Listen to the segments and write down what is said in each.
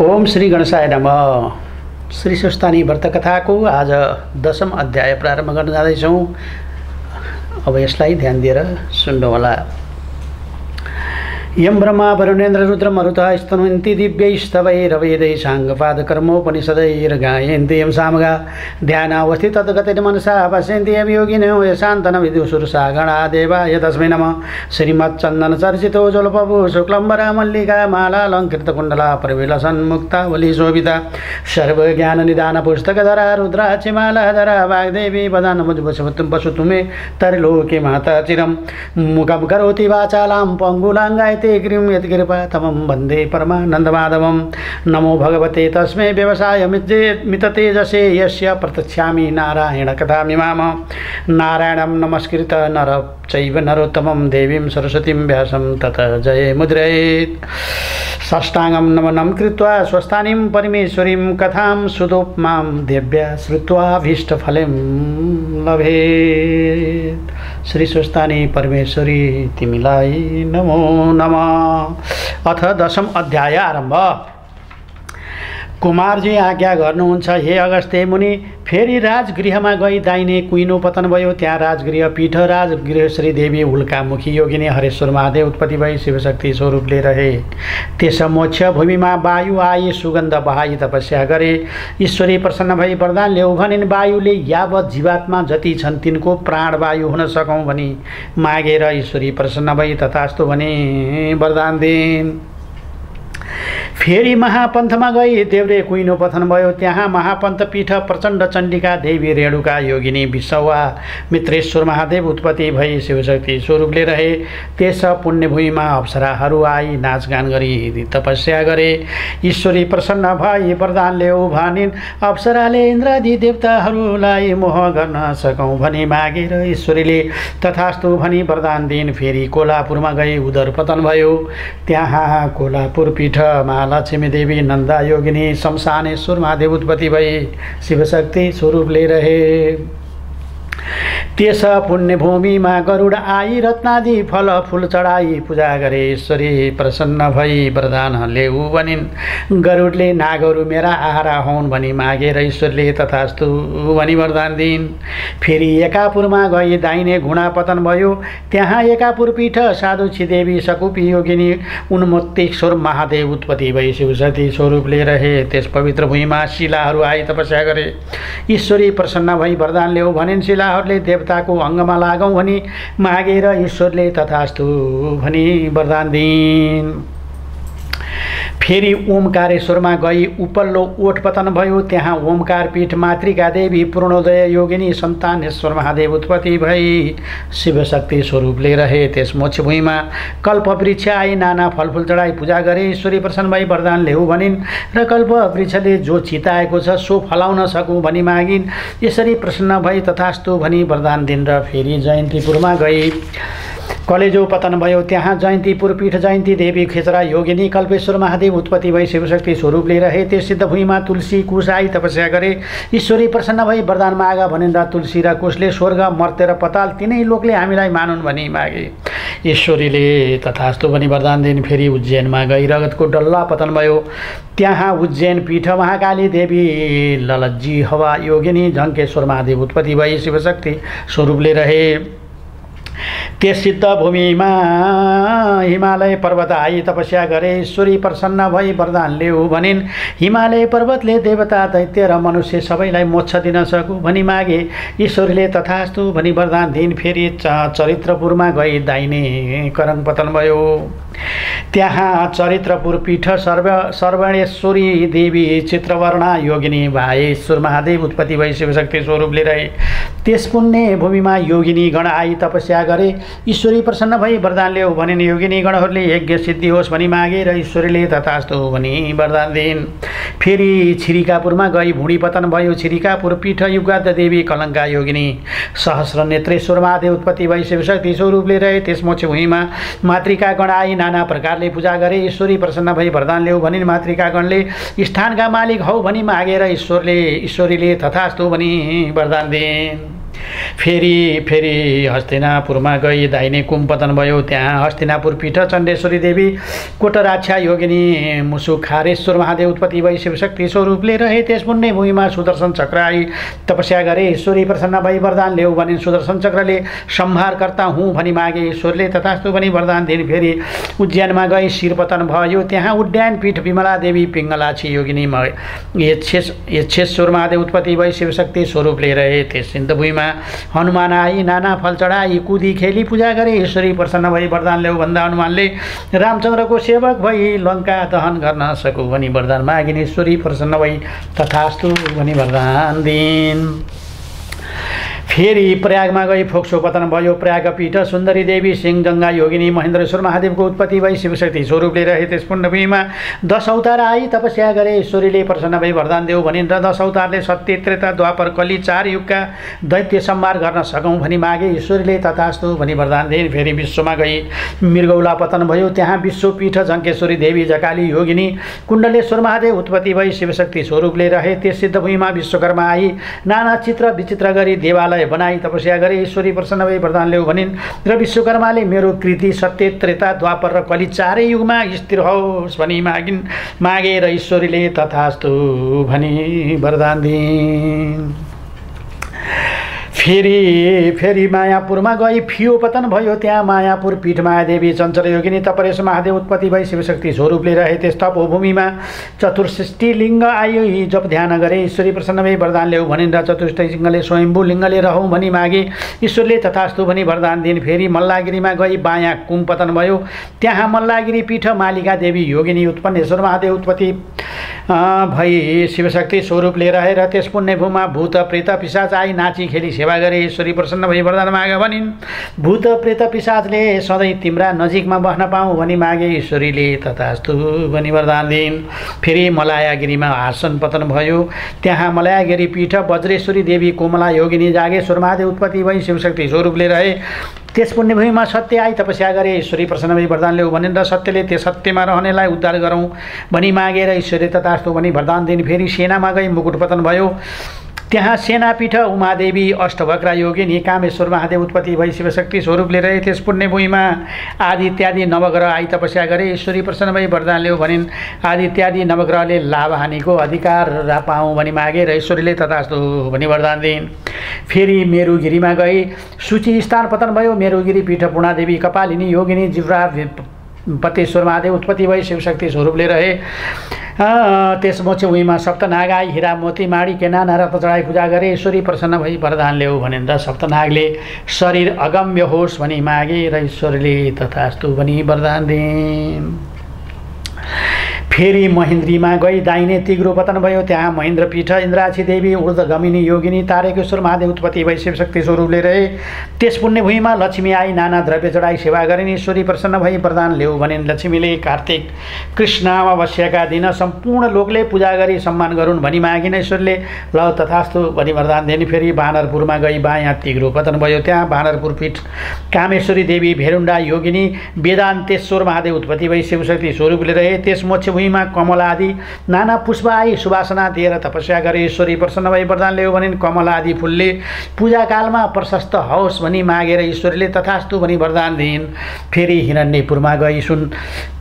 ओम श्री गणेशाय नम। श्री सुस्तानी व्रतकथाको आज दशम अध्याय प्रारम्भ गर्न जाँदैछौँ। अब यसलाई ध्यान दिएर सुन्नुहोला। यम ब्रह्मा वरुणेन्द्र रुद्र मरुत स्तनुन्ति दिव्यैस्तवैरवेदै साङ्गपादकर्मोपनिषदैर्गायन्ति यं सामगा। ध्यानावस्थित तद्गतेन मनसा पश्यन्ति यं योगिनो यशान्तन विदुषुर्सा गणा देवाय तस्मै नमः। श्रीमच्चन्दनचर्चितो जलपभु शुक्लम्बरा मल्लिका मालालङ्कृतकुण्डला प्रविलसन्मुक्तावली शोभिता सर्वज्ञाननिदान पुस्तकधरा रुद्राक्षिमालाधरा वाग्देवी मुजुबसुतुं पशुतुमे तर्लोके माता चिरं। मुखं करोति वाचालां पङ्गुलाङ्गायते क्रीं यत्कृपा तमं वन्दे परमानन्दमाधवं। नमो भगवते तस्मै व्यवसाय मिततेजसे यस्य प्रत्यक्षामि नारायणकथामिमाम नारायणं नमस्कृत नर चैव नरोत्तमं देवीं सरस्वतीं व्यासं ततः जये मुद्रयेत् साष्टाङ्गं नमनं कृत्वा स्वस्थानीं परमेश्वरीं कथां सुदोप्मां देव्या श्रुत्वाभीष्टफलं लभेत्। श्री स्वस्थानी परमेश्वरी तिमीलाई नमो नम। अथ दशम अध्याय आरम्भ। कुमारजी आज्ञा गर्नुहुन्छ हे अगस्त्य मुनि फेरि राजगृहमा गई दाहिने कुइनो पतन भयो। त्यहाँ राजगृह पीठ राजगृह श्रीदेवी हुल्कामुखी योगिनी हरेश्वर महादेव उत्पत्ति भई शिवशक्ति स्वरूपले रहे। त्यस मोक्ष भूमिमा वायु आए सुगन्ध बहाई तपस्या गरे। ईश्वरी प्रसन्न भई वरदान ल्याऊ भनिन् वायुले यावत जीवात्मा जति छन् तिनको प्राणवायु हुन सकौँ भनी मागेर ईश्वरी प्रसन्न भई तथास्तु भने वरदान दिन् फेरि महापन्थमा गई देव्रे कुइनो पथन भयो। त्यहाँ महापन्थ पीठ प्रचण्ड चण्डिका देवी रेणुका योगिनी विश्ववा मित्रेश्वर महादेव उत्पत्ति भई शिवशक्ति स्वरूपले रहे। त्यस पुण्यभूमिमा अप्सराहरू आई नाचगान गरी तपस्या गरे। ईश्वरी प्रसन्न भई वरदान ल्याऊ भनिन् अप्सराले इन्द्रादि देवताहरूलाई मोह गर्न सकौँ भनी मागेर ईश्वरीले तथास्तु भनी वरदान दिन। फेरि कोल्हापुरमा गई उदर पतन भयो। त्यहाँ कोल्हापुर पीठमा लक्ष्मी देवी नन्दा योगिनी शमशानेश्वर महादेव उत्पत्ति भई शिवशक्ति स्वरूपले रहे। त्यस पुण्यभूमिमा गरुड आई रत्नादि फल फुल चढाई पूजा गरे ईश्वरी प्रसन्न भई वरदान ल्याऊ भनिन्। गरुडले नागहरू मेरा आहारा हुन् भनी मागेर ईश्वरले तथास्तु भनी वरदान दिन् फेरि एकापुरमा गई दाहिने घुँडा पतन भयो। त्यहाँ एकापुर पीठ साधु छिदेवी सकुपी योगिनी उन्मुक्तेश्वर महादेव उत्पत्ति भई शिवसती स्वरूपले रहे त्यस पवित्र भूमिमा शिलाहरू आई तपस्या गरे। ईश्वरी प्रसन्न भई वरदान ल्याऊ भनिन्। शिलाहरूले देवताको अङ्गमा लागौँ भनी मागेर ईश्वरले तथास्तु भनी वरदान दिन् फेरि ओमकारेश्वरमा गई उपल्लो ओठ पतन भयो। त्यहाँ ओमकार पीठ मातृका देवी पूर्णोदय योगिनी सन्तानेश्वर महादेव उत्पत्ति भई। शिवशक्ति स्वरूपले रहे त्यस मोक्ष भूमिमा कल्प वृक्ष आई नाना फलफुल चढाई पूजा गरे। ईश्वरी प्रसन्न भई वरदान ल्याऊ भनिन् र कल्प वृक्षले जो चिताएको छ सो फलाउन सकौँ भनी मागिन्। यसरी प्रसन्न भई तथास्तु भनी वरदान दिन र फेरि जयन्तीपुरमा गई। कलेजो पतन भयो त्यहाँ जयन्तीपुर पीठ जयन्ती देवी खेचरा योगिनी कल्पेश्वर महादेव उत्पत्ति भई शिवशक्ति स्वरूपले रहे। त्यस सिद्ध भूमिमा तुलसी कुश आई तपस्या गरे। ईश्वरी प्रसन्न भई वरदान माग भनिन् र तुलसी र कुशले स्वर्ग मर्ते र पताल तिनै लोकले हामीलाई मानुन् भनी मागे। ईश्वरीले तथास्तु भनी वरदान दिन फेरि उज्जैनमा गई। रगतको डल्ला पतन भयो। त्यहाँ उज्जैन पीठ महाकाली देवी ललज्जी हवा योगिनी झङ्केश्वर महादेव उत्पत्ति भई शिवशक्ति स्वरूपले रहे। त्यस सिद्ध भूमिमा हिमालय पर्वत आई तपस्या गरे ईश्वरी प्रसन्न भई वरदान ल्याऊ भनिन्। हिमालय पर्वतले देवता दैत्य र मनुष्य सबैलाई मोक्ष दिन सकु भनी मागे। ईश्वरीले तथास्तु भनी वरदान दिन फेरि चरित्रपुरमा गई दाहिने करङ पतन भयो। त्यहाँ चरित्रपुर पीठ सर्व सर्वणेश्वरी देवी चित्रवर्णा योगिनी भाएश्वर महादेव उत्पत्ति भई शिवशक्ति स्वरूपले रहे त्यस पुण्य भूमिमा योगिनी गण आई तपस्या गरे। ईश्वरी प्रसन्न भई वरदान ल्याऊ भनिन् योगिनी गणहरूले यज्ञ सिद्धि होस् भनी मागे र ईश्वरीले तथास्तु भनी वरदान दिन्। फेरि छिरिकापुरमा गई भुँडी पतन भयो। छिरिकापुर पीठ युगाद देवी कलङ्का योगिनी। सहस्र नेत्रेश्वर महादेव उत्पत्ति भई शिवशक्ति स्वरूपले रहे। त्यस मोक्ष भूमिमा मातृका गण आई नाना प्रकारले पूजा गरे। ईश्वरी प्रसन्न भई वरदान ल्याऊ भनिन् मातृकागणले स्थानका मालिक हौ भनी मागेर ईश्वरले ईश्वरीले तथास्तु भनी वरदान दिन्। फेरि फेरि हस्तिनापुरमा गई दाहिने कुम पतन भयो। त्यहाँ हस्तिनापुर पीठ चण्डेश्वरी देवी कोटराक्षा योगिनी मुसु खारेश्वर महादेव उत्पत्ति भई शिवशक्ति स्वरूपले रहे। त्यस पुण्य भूमिमा सुदर्शन चक्र आई। तपस्या गरे ईश्वरी प्रसन्न भई वरदान ल्याऊ भने सुदर्शन चक्रले संहारकर्ता हुँ भनी मागे। ईश्वरले तथास्तु भनी वरदान दिन फेरि उज्जैनमा गई। शिरपतन भयो। त्यहाँ उड्डयन पीठ विमला देवी पिङ्गलाछी योगिनी यक्षेश्वर महादेव उत्पत्ति भई शिवशक्ति स्वरूपले रहे। त्यस सिन्धभूमिमा हनुमान आई नाना फल चढाई कुदी खेली पूजा गरे ईश्वरी प्रसन्न भई वरदान ल्याऊ भन्दा हनुमानले रामचन्द्रको सेवक भई लङ्का दहन गर्न सकु भनी वरदान मागिने ईश्वरी प्रसन्न भई तथास्तु भनी वरदान दिन्। फेरि प्रयागमा गई फोक्सो पतन भयो प्रयाग पीठ। सुन्दरी देवी सिंहजङ्गा योगिनी महेन्द्रेश्वर महादेवको उत्पत्ति भई शिवशक्ति स्वरूपले रहे त्यस पुण्यभूमिमा। दश अवतार आई तपस्या गरे ईश्वरीले प्रसन्न भई वरदान देऊ भनिन् र दश अवतारले सत्य त्रेता द्वापर कली चार युगका दैत्य सम्हार गर्न सकौँ भनी मागे ईश्वरीले तथास्तु भनी वरदान दिइन् फेरि विश्वमा गई मृगौला पतन भयो त्यहाँ विश्वपीठ जङ्केश्वरी देवी जकाली योगिनी कुण्डलेश्वर महादेव उत्पत्ति भई शिवशक्ति स्वरूपले रहे। त्यस सिद्धभूमिमा विश्वकर्मा आई। नाना चित्र विचित्र गरी देवालय बनाई तपस्या गरे ईश्वरी प्रसन्न भई वरदान ल्याऊ भनिन् र विश्वकर्माले मेरो कृति सत्य त्रेता द्वापर र कलि चारै युगमा स्थिर होस् भनी मागिन् मागेर ईश्वरीले तथास्तु भनी वरदान दिन्। फेरि फेरि मायापुरमा गई फियो पतन भयो त्यहाँ मायापुर पीठ मायादेवी चञ्चल योगिनी तपरेश महादेव उत्पत्ति भई शिवशक्ति स्वरूपले रहे त्यस तपोभूमिमा चतुर्सृष्टि लिङ्ग आयो जप ध्यान गरे। ईश्वरी प्रसन्न भई वरदान ल्याऊ भनिन् र चतुष्टै लिङ्गले स्वयम्भू लिङ्गले रहौँ भनी मागे। ईश्वरले तथास्तु भनी वरदान दिन्। फेरि मल्लागिरीमा गई बायाँ कुम पतन भयो। त्यहाँ मल्लागिरी पीठ मालिका देवी योगिनी उत्पन्नेश्वर महादेव उत्पत्ति भई शिवशक्ति स्वरूपले रहेर त्यस पुण्यभूमा भूत प्रेत पिसाच आई नाची खेली सेवा गरे ईश्वरी प्रसन्न भई वरदान माग भनिन् भूत प्रेत पिसाचले सधैँ तिम्रा नजिकमा बस्न पाऊँ भनी मागे ईश्वरीले तथास्तु भनी वरदान दिन् फेरि मलायागिरीमा आसन पतन भयो। त्यहाँ मलायागिरी पीठ वज्रेश्वरी देवी कोमला योगिनी जागेश्वर महादेव उत्पत्ति भई शिवशक्ति स्वरूपले रहे। त्यस पुण्यभूमिमा सत्य आई तपस्या गरे ईश्वरी प्रसन्न भई वरदान ल्याऊ भनेर सत्यले त्यो सत्यमा रहनेलाई उद्धार गरौँ। भनी मागेर ईश्वरी तथास्तु भनी वरदान दिने फेरि सेनामा गई मुकुट पतन भयो। त्यहाँ सेनापीठ उमादेवी अष्टभक्रा योगिनी कामेश्वर महादेव उत्पत्ति भई शिवशक्ति स्वरूपले रहे त्यस पुण्यभूमिमा। आदि इत्यादि नवग्रह आई तपस्या गरे ईश्वरी प्रसन्न भई वरदान ल्याऊ भनिन्। आदि इत्यादि नवग्रहले लाभ हानिको अधिकार पाऊँ भनी मागे र ईश्वरीले तथास्तु भनी वरदान दिइन्। फेरि मेरुगिरीमा गई। सूची स्थान पतन भयो। मेरुगिरी पीठ पूर्णादेवी कपालिनी योगिनी जिब्रा पतेश्वर महादेव उत्पत्ति भई शिवशक्ति स्वरूपले रहे। त्यस मोचे उहीमा सप्तनाग आई हिरा मोती माडी केना रत्न चढाइ पूजा गरे ईश्वरी प्रसन्न भई वरदान ल्याऊ भनेर सप्तनागले। शरीर अगम्य होस् भनी मागे र ईश्वरले तथास्तु भनी वरदान दिन्। फेरि महेन्द्रीमा गई दाहिने तिग्रो पतन भयो। त्यहाँ महेन्द्र पीठ इन्द्राक्षी देवी ऊर्ध गमिनी योगिनी तारेकेश्वर महादेव उत्पत्ति भई शिवशक्ति स्वरूपले रहे। त्यस पुण्यभूमिमा लक्ष्मी आई नाना द्रव्य चढाई सेवा गरिन् ईश्वरी प्रसन्न भई प्रदान ल्याऊ भनिन् लक्ष्मीले कार्तिक कृष्ण अमावस्याका दिन सम्पूर्ण लोकले पूजा गरी सम्मान गरून् भनी मागिन ईश्वरले। ल तथास्तु भनी वरदान दिने। फेरि बानरपुरमा गई बायाँ तिग्रो पतन भयो। त्यहाँ बानरपुर पीठ कामेश्वरी देवी भेरुण्डा योगिनी वेदान्तेश्वर महादेव उत्पत्ति भई शिवशक्ति स्वरूपले रहे। त्यस मोक्ष भूमिमा कमला आदि नाना पुष्प आई सुवासना दिएर तपस्या गरे। ईश्वरी प्रसन्न भई वरदान ल्यायो भने कमला आदि फुलले पूजाकालमा प्रशस्त होस् भनी मागेर ईश्वरीले तथास्तु भनी वरदान दिइन्। फेरि हिरण्यपुरमा गई सुन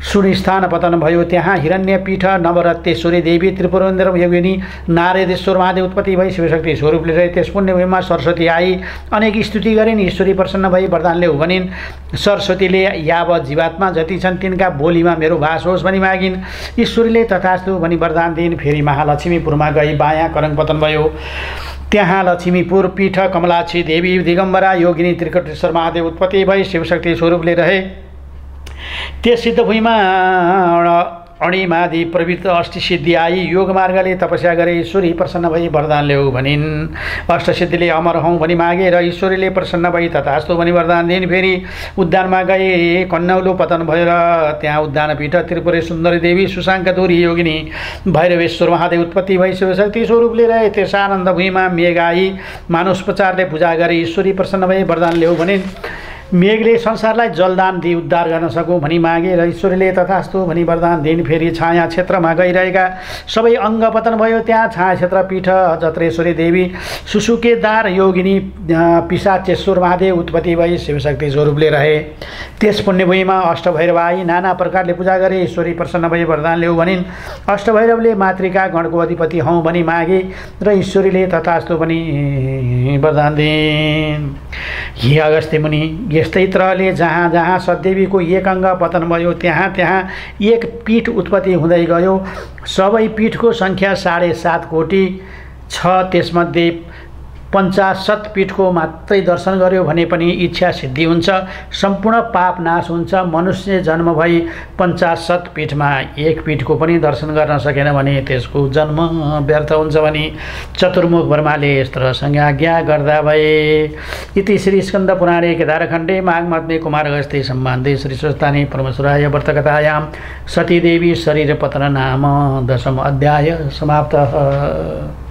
सुन स्थान पतन भयो। त्यहाँ हिरण्य पीठ नवरत्तेश्वरी देवी त्रिपुरेन्द्र योगिनी नारेदेश्वर महादेव उत्पत्ति भई शिवशक्ति स्वरूपले रहे। त्यस पुण्यभूमिमा सरस्वती आई अनेक स्तुति गरिन्। ईश्वरी प्रसन्न भई वरदान ल्याऊ भनिन् सरस्वतीले यावत जीवात्मा जति छन् तिनका बोलीमा मेरो भाष होस् भनी मागिन्। ईश्वरीले तथास्तु भनी वरदान दिइन्। फेरि महालक्ष्मीपुरमा गई बायाँ करङ पतन भयो। त्यहाँ लक्ष्मीपुर पीठ कमलाक्षी देवी दिगम्बरा योगिनी त्रिकटेश्वर महादेव उत्पत्ति भई शिवशक्ति स्वरूपले रहे। त्यस सिद्धभूमिमा अणिमादि प्रवृत्त अष्टसिद्धि आई योग मार्गले तपस्या गरे ईश्वरी प्रसन्न भई वरदान ल्याऊ भनिन्। अष्टसिद्धिले अमर हौँ भनी मागे र ईश्वरीले प्रसन्न भई तथास्तो भनी वरदान दिइन् फेरि उद्यानमा गए कन्नौलो पतन भएर त्यहाँ उद्यानपीठ त्रिपुरे सुन्दरी देवी सुशाङ्क दोरी योगिनी भैरवेश्वर महादेव उत्पत्ति भई शिवशक्ति स्वरूपले रहे। त्यस आनन्द भुइँमा मेघ आई मानुष्पचारले पूजा गरे ईश्वरी प्रसन्न भई वरदान ल्याऊ भनिन्। मेघले संसारलाई जलदान दिई उद्धार गर्न सकौँ भनी मागे र ईश्वरले तथास्तु भनी वरदान दिन फेरि छाया क्षेत्रमा गइरहेका सबै अङ्ग पतन भयो। त्यहाँ छाया क्षेत्र पीठ जत्रेश्वरी देवी सुसुकेदार योगिनी पिसाचेश्वर महादेव उत्पत्ति भई शिवशक्ति स्वरूपले रहे। त्यस पुण्यभूमिमा अष्टभैरवाई नाना प्रकारले पूजा गरे। ईश्वरी प्रसन्न भई वरदान ल्याऊ भनिन्। अष्टभैरवले मातृका गणको अधिपति हौ भनी मागे र ईश्वरीले तथास्तु पनि वरदान दिन् हि अगस्त्य मुनि यस्तै तरहले जहाँ जहाँ सदेवीको एक अङ्ग पतन भयो त्यहाँ त्यहाँ एक पीठ उत्पत्ति हुँदै गयो। सबै पीठको सङ्ख्या साढे सात कोटी छ त्यसमध्ये पञ्चाशत पीठको मात्रै दर्शन गर्यो भने पनि इच्छा सिद्धि हुन्छ। सम्पूर्ण पाप नाश हुन्छ। मनुष्य जन्म भई पञ्चाशत पीठमा एक पीठको पनि दर्शन गर्न सकेन भने त्यसको जन्म व्यर्थ हुन्छ भने चतुर्मुख ब्रह्माले यस्तो संज्ञाज्ञा गर्दा भए। इति श्री स्कन्द पुराणे केदारखण्डे माघमत्मे कुमार अगस्ते सम्बन्धे श्री स्वस्तानी परमेश्वराय व्रतकथायां सतीदेवी शरीरपतन नाम दशम अध्याय समाप्तः।